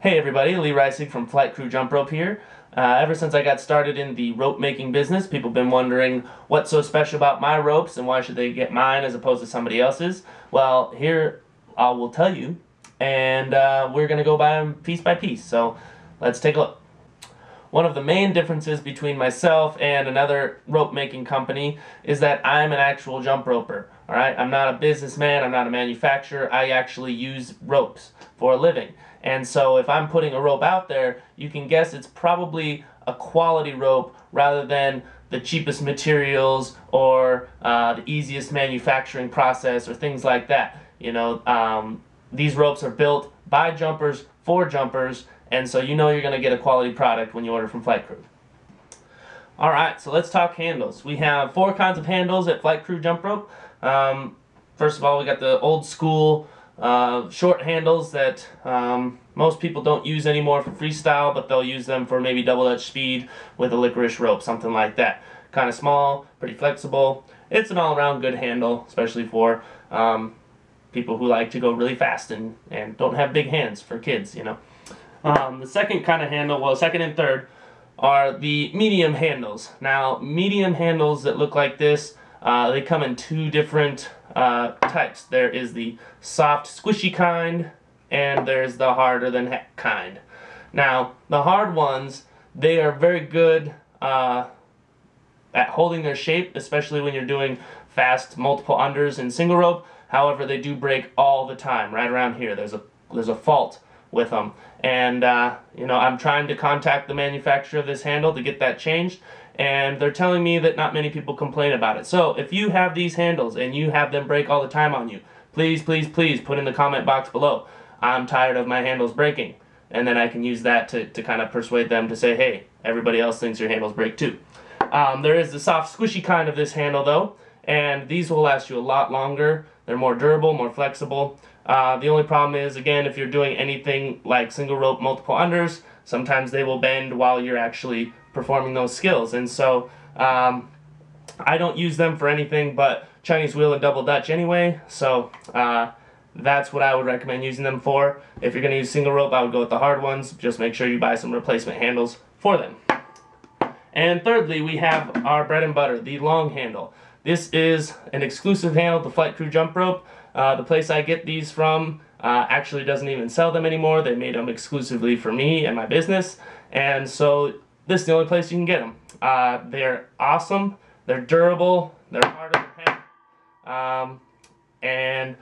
Hey everybody, Lee Reisig from Flight Crew Jump Rope here. Uh, ever since I got started in the rope making business, people have been wondering what's so special about my ropes and why should they get mine as opposed to somebody else's. Well, here I will tell you, and uh, we're going to go by them piece by piece. So let's take a look. One of the main differences between myself and another rope making company is that I'm an actual jump roper. All right, I'm not a businessman, I'm not a manufacturer. I actually use ropes for a living. And so if I'm putting a rope out there, you can guess it's probably a quality rope rather than the cheapest materials or uh, the easiest manufacturing process or things like that. You know, um, these ropes are built by jumpers for jumpers, and so you know you're going to get a quality product when you order from Flight Crew. All right, so let's talk handles. We have four kinds of handles at Flight Crew Jump Rope. Um, first of all, we got the old school uh, short handles that um, most people don't use anymore for freestyle, but they'll use them for maybe double dutch speed with a licorice rope, something like that. Kind of small, pretty flexible. It's an all-around good handle, especially for um, people who like to go really fast and, and don't have big hands for kids, you know. Um, the second kind of handle, well, second and third, are the medium handles. Now, medium handles that look like this, uh, they come in two different uh, types. There is the soft, squishy kind, and there's the harder than heck kind. Now, the hard ones, they are very good uh, at holding their shape, especially when you're doing fast multiple unders in single rope. However, they do break all the time. Right around here, there's a there's a fault with them, and uh, you know I'm trying to contact the manufacturer of this handle to get that changed and they're telling me that not many people complain about it. So if you have these handles and you have them break all the time on you, please, please, please put in the comment box below. I'm tired of my handles breaking. And then I can use that to, to kind of persuade them to say, hey, everybody else thinks your handles break too. Um, there is the soft, squishy kind of this handle though, and these will last you a lot longer. They're more durable, more flexible. Uh, the only problem is, again, if you're doing anything like single rope multiple unders, sometimes they will bend while you're actually performing those skills. And so um, I don't use them for anything but Chinese wheel and double Dutch anyway. So uh, that's what I would recommend using them for. If you're going to use single rope, I would go with the hard ones. Just make sure you buy some replacement handles for them. And thirdly, we have our bread and butter, the long handle. This is an exclusive handle to Flight Crew Jump Rope. Uh, the place I get these from uh, actually doesn't even sell them anymore. They made them exclusively for me and my business. And so this is the only place you can get them. Uh, they're awesome. They're durable. They're harder than heck. Um, and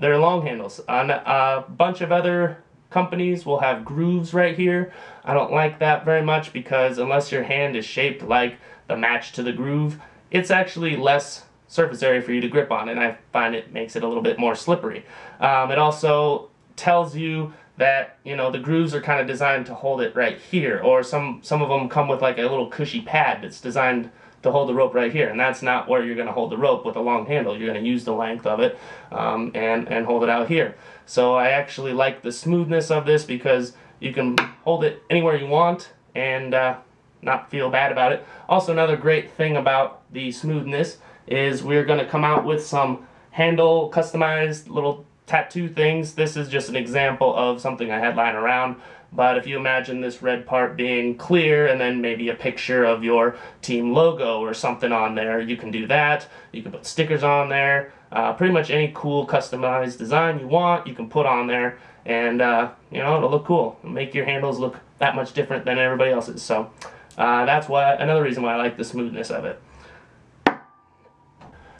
they're long handles. a bunch of other companies will have grooves right here. I don't like that very much because unless your hand is shaped like the match to the groove, it's actually less surface area for you to grip on and I find it makes it a little bit more slippery. Um, it also tells you that you know the grooves are kind of designed to hold it right here or some some of them come with like a little cushy pad that's designed to hold the rope right here and that's not where you're going to hold the rope with a long handle. You're going to use the length of it um, and and hold it out here. So I actually like the smoothness of this because you can hold it anywhere you want and uh, not feel bad about it. Also another great thing about the smoothness is we're going to come out with some handle customized little tattoo things. This is just an example of something I had lying around. But if you imagine this red part being clear and then maybe a picture of your team logo or something on there, you can do that. You can put stickers on there. Uh, pretty much any cool customized design you want, you can put on there. And, uh, you know, it'll look cool. It'll make your handles look that much different than everybody else's. So uh, that's why another reason why I like the smoothness of it.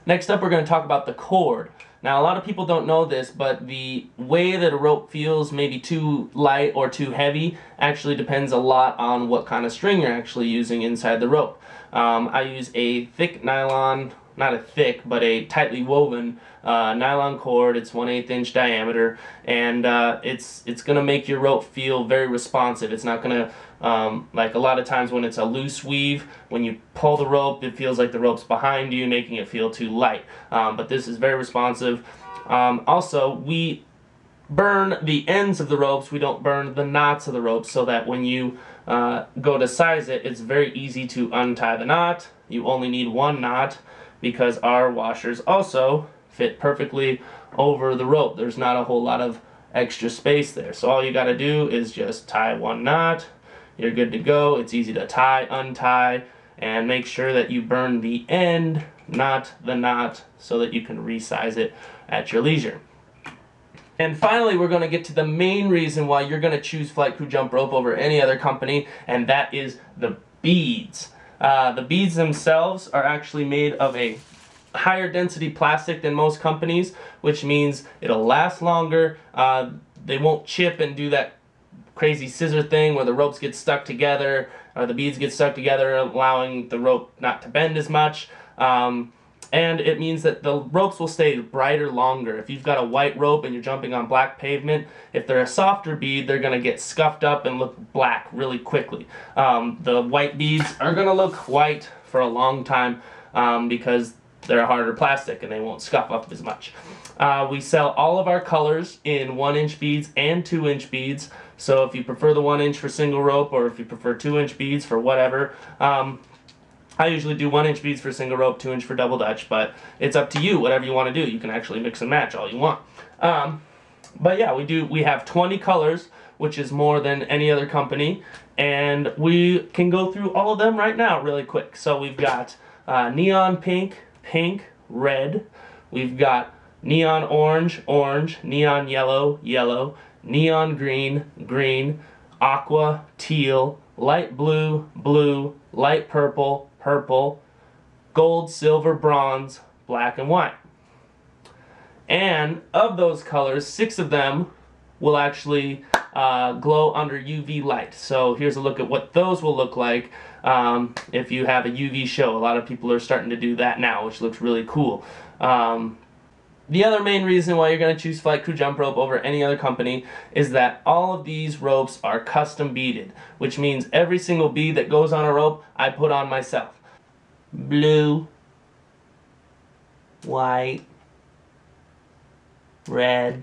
Next up, we're going to talk about the cord. Now, a lot of people don't know this, but the way that a rope feels maybe too light or too heavy actually depends a lot on what kind of string you're actually using inside the rope. Um, I use a thick nylon, not a thick, but a tightly woven uh, nylon cord. It's 1 8 inch diameter, and uh, it's it's going to make your rope feel very responsive. It's not going to um, like a lot of times when it's a loose weave, when you pull the rope, it feels like the rope's behind you, making it feel too light. Um, but this is very responsive. Um, also, we burn the ends of the ropes, we don't burn the knots of the ropes, so that when you uh, go to size it, it's very easy to untie the knot. You only need one knot because our washers also fit perfectly over the rope. There's not a whole lot of extra space there. So all you got to do is just tie one knot. You're good to go. It's easy to tie, untie, and make sure that you burn the end, not the knot, so that you can resize it at your leisure. And finally, we're going to get to the main reason why you're going to choose Flight Crew Jump Rope over any other company, and that is the beads. Uh, the beads themselves are actually made of a higher density plastic than most companies, which means it'll last longer. Uh, they won't chip and do that crazy scissor thing where the ropes get stuck together or the beads get stuck together, allowing the rope not to bend as much. Um, and it means that the ropes will stay brighter longer. If you've got a white rope and you're jumping on black pavement, if they're a softer bead, they're going to get scuffed up and look black really quickly. Um, the white beads are going to look white for a long time um, because they're harder plastic and they won't scuff up as much. Uh, we sell all of our colors in 1 inch beads and 2 inch beads. So if you prefer the 1 inch for single rope or if you prefer 2 inch beads for whatever, um, I usually do 1 inch beads for single rope, 2 inch for double dutch, but it's up to you, whatever you want to do. You can actually mix and match all you want. Um, but yeah, we do. We have 20 colors, which is more than any other company, and we can go through all of them right now really quick. So we've got uh, neon pink, pink, red. We've got neon orange, orange, neon yellow, yellow, neon green, green, aqua, teal, light blue, blue, light purple, purple, gold, silver, bronze, black, and white. And of those colors, six of them will actually uh, glow under UV light. So here's a look at what those will look like um, if you have a UV show. A lot of people are starting to do that now, which looks really cool. Um, the other main reason why you're going to choose Flight Crew Jump Rope over any other company is that all of these ropes are custom beaded, which means every single bead that goes on a rope, I put on myself. Blue, white, red.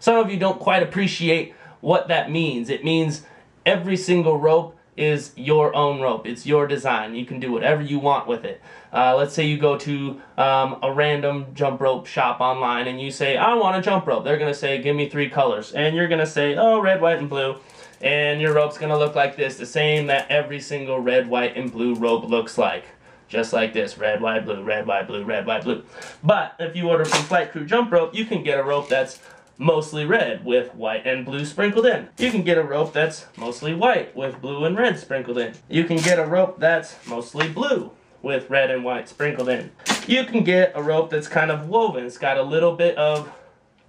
Some of you don't quite appreciate what that means. It means every single rope is your own rope. It's your design. You can do whatever you want with it. Uh, let's say you go to um, a random jump rope shop online and you say, I want a jump rope. They're going to say, give me three colors. And you're going to say, oh, red, white, and blue. And your rope's going to look like this, the same that every single red, white, and blue rope looks like. Just like this, red, white, blue, red, white, blue, red, white, blue. But if you order from Flight Crew Jump Rope, you can get a rope that's mostly red with white and blue sprinkled in. You can get a rope that's mostly white with blue and red sprinkled in. You can get a rope that's mostly blue with red and white sprinkled in. You can get a rope that's kind of woven. It's got a little bit of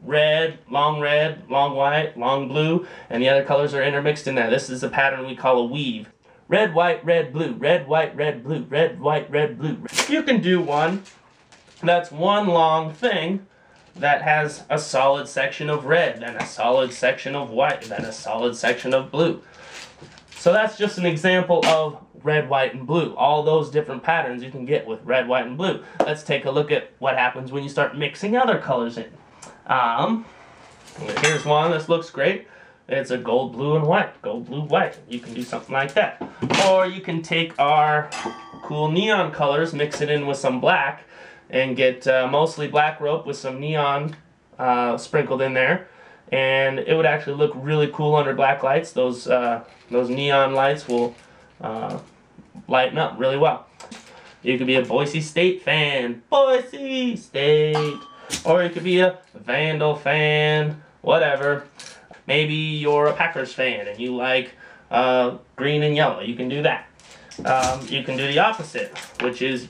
red, long red, long white, long blue, and the other colors are intermixed in there. This is a pattern we call a weave. Red, white, red, blue, red, white, red, blue, red, white, red, blue. You can do one that's one long thing that has a solid section of red, then a solid section of white, then a solid section of blue. So that's just an example of red, white, and blue. All those different patterns you can get with red, white, and blue. Let's take a look at what happens when you start mixing other colors in. Um, here's one. This looks great. It's a gold, blue, and white. Gold, blue, white. You can do something like that. Or you can take our cool neon colors, mix it in with some black, and get uh, mostly black rope with some neon uh, sprinkled in there. And it would actually look really cool under black lights. Those uh, those neon lights will uh, lighten up really well. You could be a Boise State fan Boise State. Or you could be a Vandal fan whatever. Maybe you're a Packers fan and you like uh, green and yellow. You can do that. Um, you can do the opposite which is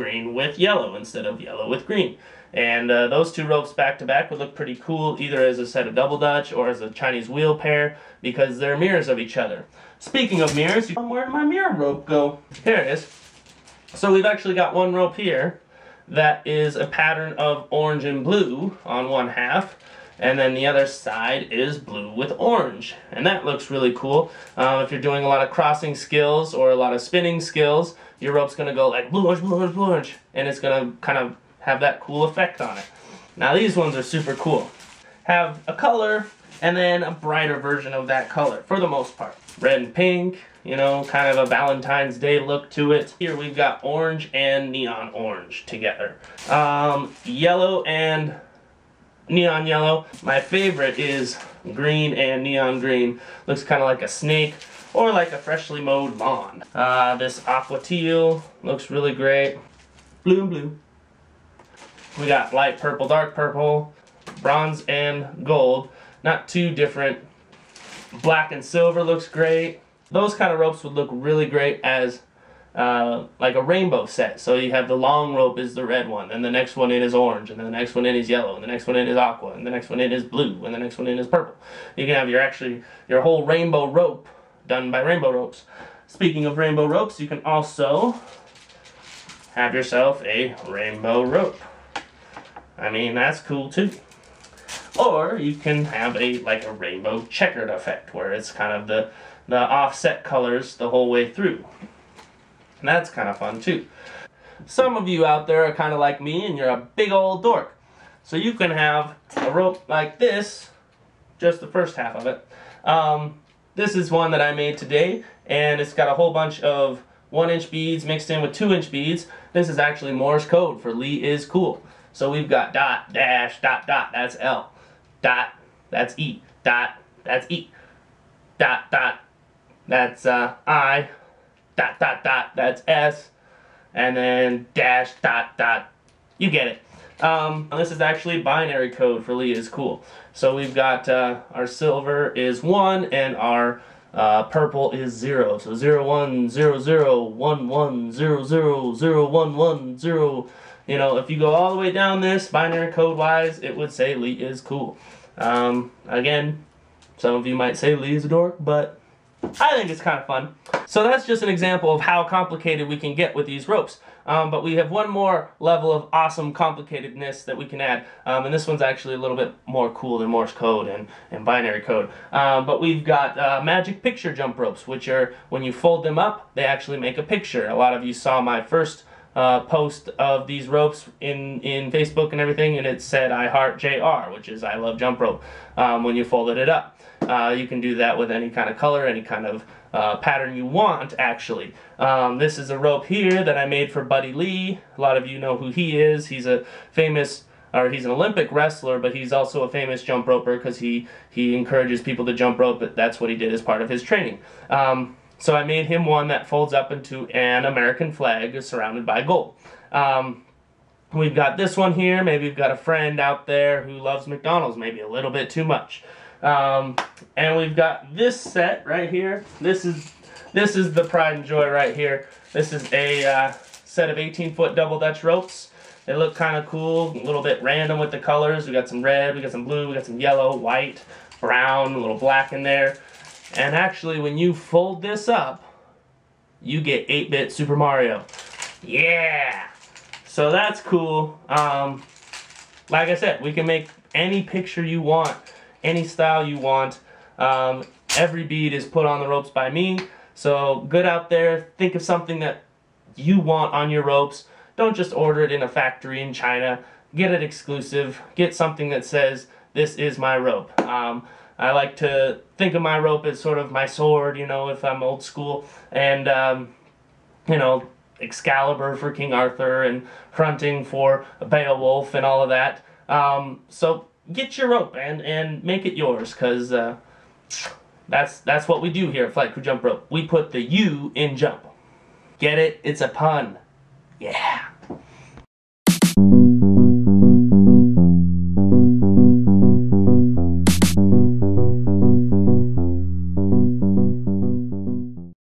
green with yellow instead of yellow with green. And uh, those two ropes back to back would look pretty cool either as a set of double dutch or as a Chinese wheel pair because they're mirrors of each other. Speaking of mirrors, where did my mirror rope go? Here it is. So we've actually got one rope here that is a pattern of orange and blue on one half and then the other side is blue with orange and that looks really cool um, if you're doing a lot of crossing skills or a lot of spinning skills your rope's gonna go like orange blue orange and it's gonna kind of have that cool effect on it. Now these ones are super cool. Have a color and then a brighter version of that color for the most part. Red and pink you know kind of a Valentine's Day look to it. Here we've got orange and neon orange together. Um, yellow and neon yellow. My favorite is green and neon green. Looks kind of like a snake or like a freshly mowed lawn. Uh, this aqua teal looks really great. Blue and blue. We got light purple, dark purple, bronze and gold. Not too different. Black and silver looks great. Those kind of ropes would look really great as uh, like a rainbow set. So you have the long rope is the red one, and the next one in is orange, and then the next one in is yellow, and the next one in is aqua, and the next one in is blue, and the next one in is purple. You can have your actually your whole rainbow rope done by rainbow ropes. Speaking of rainbow ropes, you can also have yourself a rainbow rope. I mean, that's cool too. Or you can have a like a rainbow checkered effect where it's kind of the, the offset colors the whole way through. And that's kind of fun too. Some of you out there are kind of like me and you're a big old dork. So you can have a rope like this, just the first half of it. Um, this is one that I made today and it's got a whole bunch of one inch beads mixed in with two inch beads. This is actually Morse code for Lee is cool. So we've got dot, dash, dot, dot, that's L. Dot, that's E. Dot, that's E. Dot, dot, that's uh, I. Dot, dot, dot, that's S. And then dash, dot, dot. You get it. Um, this is actually binary code for Lee is cool. So we've got uh, our silver is 1 and our uh, purple is 0. So 0, 1, 0, 0, 1, 1, 0, 0, 0, 1, 1, 0. You know, if you go all the way down this, binary code wise, it would say Lee is cool. Um, again, some of you might say Lee is a dork, but I think it's kind of fun. So that's just an example of how complicated we can get with these ropes. Um, but we have one more level of awesome complicatedness that we can add. Um, and this one's actually a little bit more cool than Morse code and, and binary code. Um, but we've got uh, magic picture jump ropes, which are, when you fold them up, they actually make a picture. A lot of you saw my first uh, post of these ropes in, in Facebook and everything, and it said I heart JR, which is I love jump rope, um, when you folded it up. Uh, you can do that with any kind of color, any kind of uh, pattern you want, actually. Um, this is a rope here that I made for Buddy Lee. A lot of you know who he is. He's a famous or he's an Olympic wrestler, but he's also a famous jump roper because he, he encourages people to jump rope. But that's what he did as part of his training. Um, so I made him one that folds up into an American flag surrounded by gold. Um, we've got this one here. Maybe you've got a friend out there who loves McDonald's, maybe a little bit too much. Um, and we've got this set right here. This is this is the pride and joy right here. This is a uh, set of 18 foot double Dutch ropes. They look kind of cool, a little bit random with the colors. We got some red, we got some blue, we got some yellow, white, brown, a little black in there. And actually, when you fold this up, you get 8-bit Super Mario. Yeah! So that's cool. Um, like I said, we can make any picture you want, any style you want. Um, every bead is put on the ropes by me. So good out there. Think of something that you want on your ropes. Don't just order it in a factory in China. Get it exclusive. Get something that says, this is my rope. Um, I like to think of my rope as sort of my sword, you know, if I'm old school. And, um, you know, Excalibur for King Arthur and Hrunting for Beowulf and all of that. Um, so get your rope and, and make it yours because uh, that's, that's what we do here at Flight Crew Jump Rope. We put the U in jump. Get it? It's a pun. Yeah.